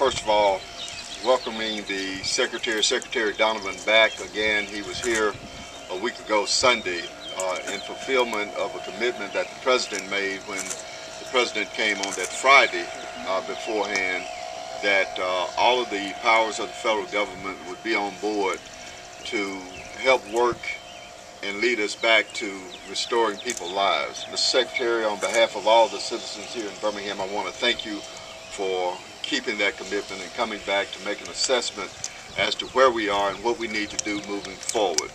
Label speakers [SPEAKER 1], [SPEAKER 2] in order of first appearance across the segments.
[SPEAKER 1] first of all welcoming the Secretary, Secretary Donovan back again. He was here a week ago Sunday uh, in fulfillment of a commitment that the President made when the President came on that Friday uh, beforehand that uh, all of the powers of the federal government would be on board to help work and lead us back to restoring people's lives. Mr. Secretary, on behalf of all the citizens here in Birmingham, I want to thank you for keeping that commitment and coming back to make an assessment as to where we are and what we need to do moving forward.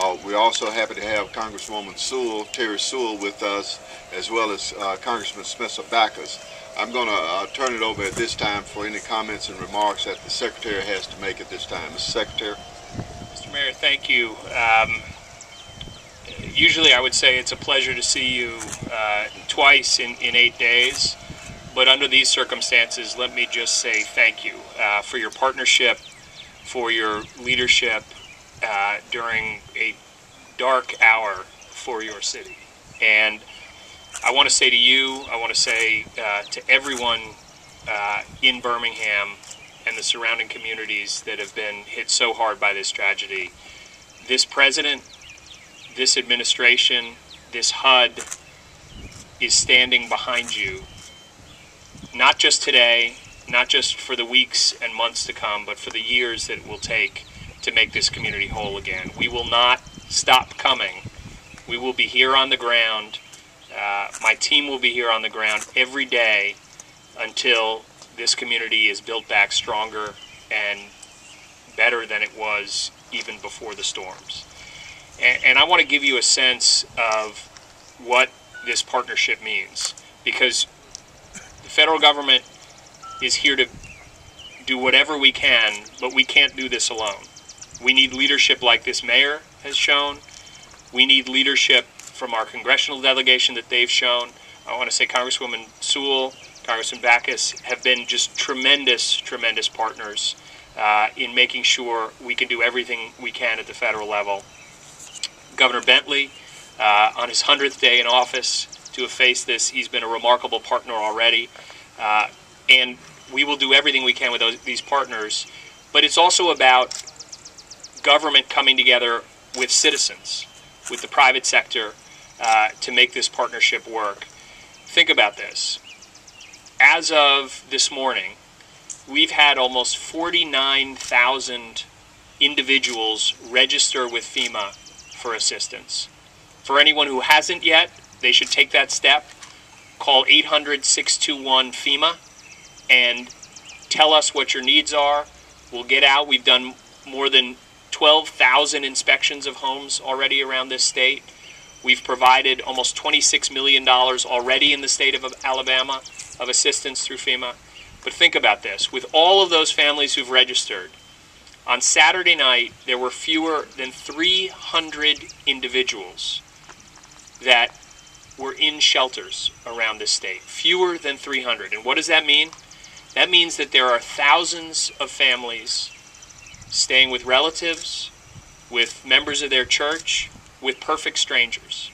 [SPEAKER 1] Uh, we're also happy to have Congresswoman Sewell, Terri Sewell with us, as well as uh, Congressman Spencer Bachus. I'm going to uh, turn it over at this time for any comments and remarks that the Secretary has to make at this time. Mr. Secretary.
[SPEAKER 2] Mr. Mayor, thank you. Um, usually I would say it's a pleasure to see you uh, twice in, in eight days, but under these circumstances, let me just say thank you uh, for your partnership, for your leadership uh, during a dark hour for your city. And I want to say to you, I want to say uh, to everyone uh, in Birmingham and the surrounding communities that have been hit so hard by this tragedy, this president this administration, this HUD is standing behind you, not just today, not just for the weeks and months to come, but for the years that it will take to make this community whole again. We will not stop coming. We will be here on the ground. Uh, my team will be here on the ground every day until this community is built back stronger and better than it was even before the storms. And, and I want to give you a sense of what this partnership means because the federal government is here to do whatever we can, but we can't do this alone. We need leadership like this mayor has shown. We need leadership from our congressional delegation that they've shown. I want to say Congresswoman Sewell, Congressman Bachus have been just tremendous, tremendous partners uh, in making sure we can do everything we can at the federal level Governor Bentley uh, on his 100th day in office to have faced this. He's been a remarkable partner already. Uh, and we will do everything we can with those, these partners. But it's also about government coming together with citizens, with the private sector, uh, to make this partnership work. Think about this. As of this morning, we've had almost 49,000 individuals register with FEMA for assistance. For anyone who hasn't yet, they should take that step. Call 800 621 FEMA and tell us what your needs are. We'll get out. We've done more than 12,000 inspections of homes already around this state. We've provided almost $26 million already in the state of Alabama of assistance through FEMA. But think about this with all of those families who've registered, on Saturday night, there were fewer than 300 individuals that were in shelters around the state. Fewer than 300. And what does that mean? That means that there are thousands of families staying with relatives, with members of their church, with perfect strangers.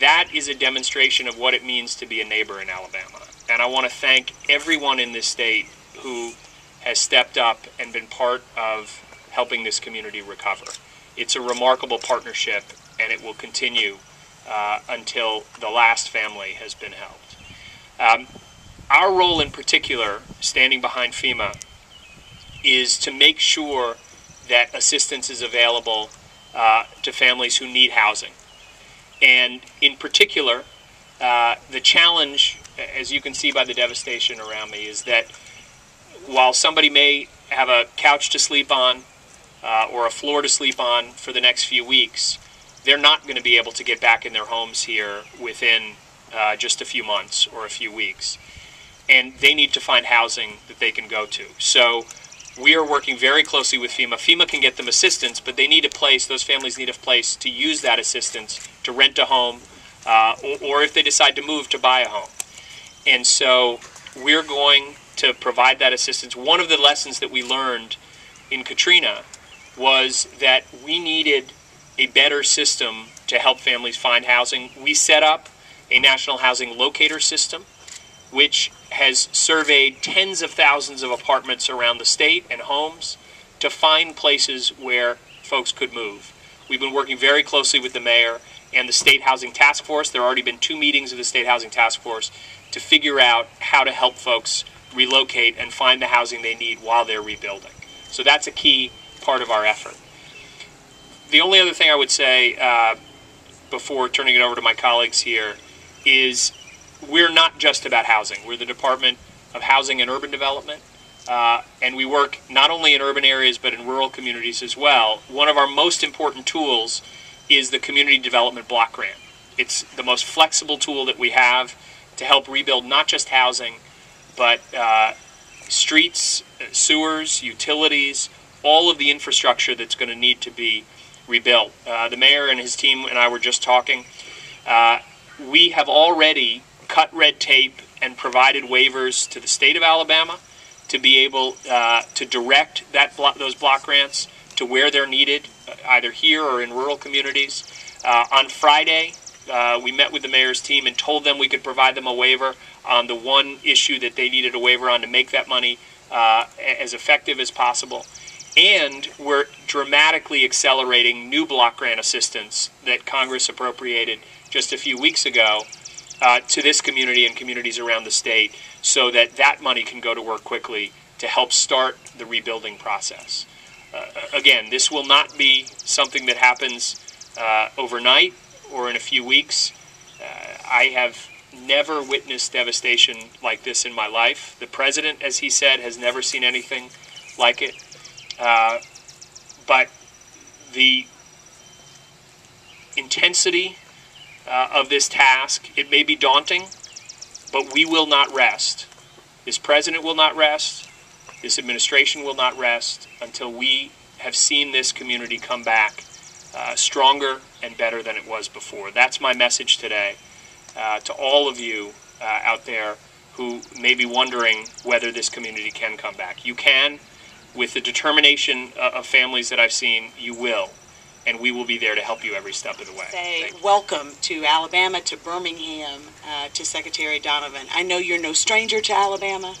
[SPEAKER 2] That is a demonstration of what it means to be a neighbor in Alabama. And I want to thank everyone in this state who has stepped up and been part of helping this community recover. It's a remarkable partnership, and it will continue uh, until the last family has been helped. Um, our role in particular, standing behind FEMA, is to make sure that assistance is available uh, to families who need housing. And in particular, uh, the challenge, as you can see by the devastation around me, is that while somebody may have a couch to sleep on uh, or a floor to sleep on for the next few weeks, they're not going to be able to get back in their homes here within uh, just a few months or a few weeks. And they need to find housing that they can go to. So we are working very closely with FEMA. FEMA can get them assistance, but they need a place, those families need a place to use that assistance to rent a home, uh, or, or if they decide to move, to buy a home. And so we're going to provide that assistance. One of the lessons that we learned in Katrina was that we needed a better system to help families find housing. We set up a national housing locator system which has surveyed tens of thousands of apartments around the state and homes to find places where folks could move. We've been working very closely with the mayor and the State Housing Task Force. There have already been two meetings of the State Housing Task Force to figure out how to help folks relocate and find the housing they need while they're rebuilding. So that's a key part of our effort. The only other thing I would say uh, before turning it over to my colleagues here is we're not just about housing. We're the Department of Housing and Urban Development. Uh, and we work not only in urban areas but in rural communities as well. One of our most important tools is the Community Development Block Grant. It's the most flexible tool that we have to help rebuild not just housing, but uh, streets, sewers, utilities, all of the infrastructure that's going to need to be rebuilt. Uh, the mayor and his team and I were just talking. Uh, we have already cut red tape and provided waivers to the state of Alabama to be able uh, to direct that blo- those block grants to where they're needed, uh, either here or in rural communities. Uh, on Friday, uh, we met with the mayor's team and told them we could provide them a waiver on the one issue that they needed a waiver on to make that money as effective as possible. And we're dramatically accelerating new block grant assistance that Congress appropriated just a few weeks ago uh, to this community and communities around the state so that that money can go to work quickly to help start the rebuilding process. Uh, again, this will not be something that happens uh, overnight or in a few weeks. Uh, I have never witnessed devastation like this in my life. The president, as he said, has never seen anything like it. Uh, but the intensity uh, of this task, it may be daunting, but we will not rest. This president will not rest. This administration will not rest until we have seen this community come back uh, stronger and better than it was before. That's my message today uh, to all of you uh, out there who may be wondering whether this community can come back. You can. With the determination uh, of families that I've seen, you will. And we will be there to help you every step of the way.
[SPEAKER 3] Say welcome to Alabama, to Birmingham, uh, to Secretary Donovan. I know you're no stranger to Alabama.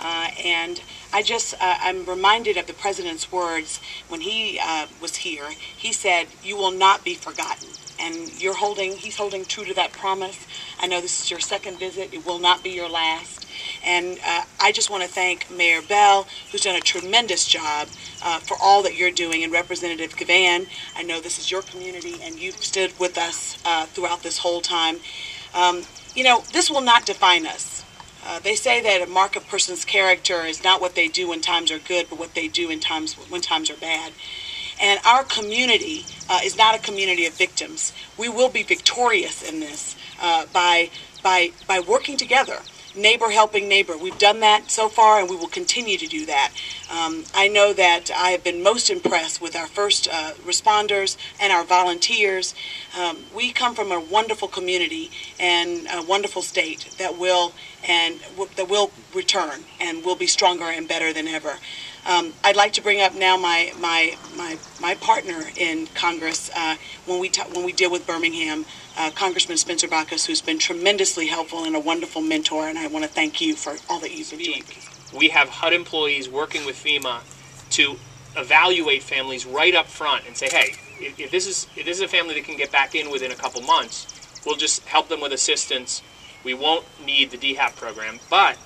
[SPEAKER 3] Uh, and I just, uh, I'm reminded of the president's words when he uh, was here. He said, You will not be forgotten. And you're holding, he's holding true to that promise. I know this is your second visit, it will not be your last. And uh, I just want to thank Mayor Bell, who's done a tremendous job uh, for all that you're doing, and Representative Givan. I know this is your community, and you've stood with us uh, throughout this whole time. Um, you know, this will not define us. Uh, they say that a mark of person's character is not what they do when times are good, but what they do in times when times are bad. And our community uh, is not a community of victims. We will be victorious in this uh, by by by working together neighbor helping neighbor. We've done that so far, and we will continue to do that. Um, I know that I have been most impressed with our first uh, responders and our volunteers. Um, we come from a wonderful community and a wonderful state that will and that will return and will be stronger and better than ever. Um, I'd like to bring up now my my my, my partner in Congress uh, when we ta- when we deal with Birmingham, uh, Congressman Spencer Bachus, who's been tremendously helpful and a wonderful mentor, and I want to thank you for all that you've been doing.
[SPEAKER 2] We have HUD employees working with FEMA to evaluate families right up front and say, hey, if, if this is if this is a family that can get back in within a couple months, we'll just help them with assistance. We won't need the DHAP program, but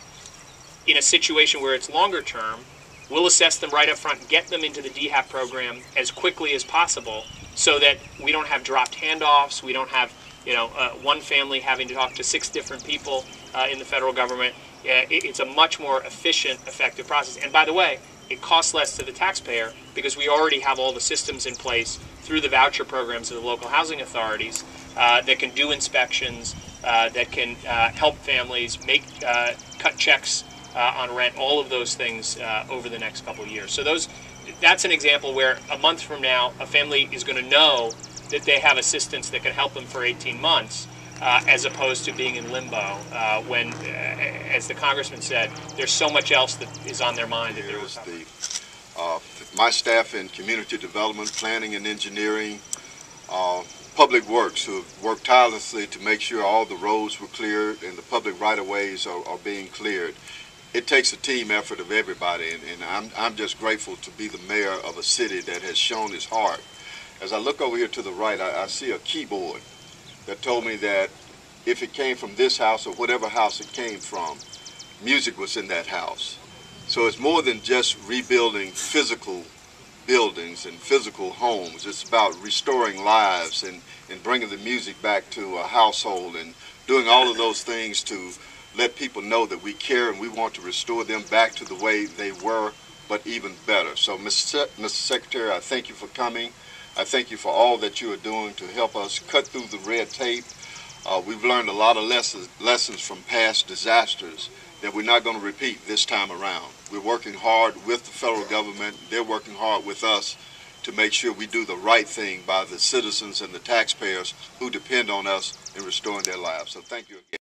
[SPEAKER 2] in a situation where it's longer term, We'll assess them right up front, get them into the DHAP program as quickly as possible so that we don't have dropped handoffs. We don't have, you know, uh, one family having to talk to six different people uh, in the federal government. It, it's a much more efficient, effective process. And by the way, it costs less to the taxpayer because we already have all the systems in place through the voucher programs of the local housing authorities uh, that can do inspections, uh, that can uh, help families make uh, cut checks on rent, all of those things uh, over the next couple of years. So those, that's an example where a month from now, a family is going to know that they have assistance that can help them for 18 months. Uh, as opposed to being in limbo, uh, when, uh, as the congressman said, there's so much else that is on their mind that they're
[SPEAKER 1] the, uh, my staff in community development, planning and engineering, uh, Public Works, who have worked tirelessly to make sure all the roads were cleared and the public right-of-ways are, are being cleared. It takes a team effort of everybody, and, and I'm, I'm just grateful to be the mayor of a city that has shown its heart. As I look over here to the right, I, I see a keyboard that told me that if it came from this house or whatever house it came from, music was in that house. So it's more than just rebuilding physical buildings and physical homes. It's about restoring lives and, and bringing the music back to a household and doing all of those things to let people know that we care and we want to restore them back to the way they were, but even better. So, Mr. Se- Mr. Secretary, I thank you for coming. I thank you for all that you are doing to help us cut through the red tape. Uh, we've learned a lot of lessons, lessons from past disasters that we're not going to repeat this time around. We're working hard with the federal government. They're working hard with us to make sure we do the right thing by the citizens and the taxpayers who depend on us in restoring their lives. So thank you again.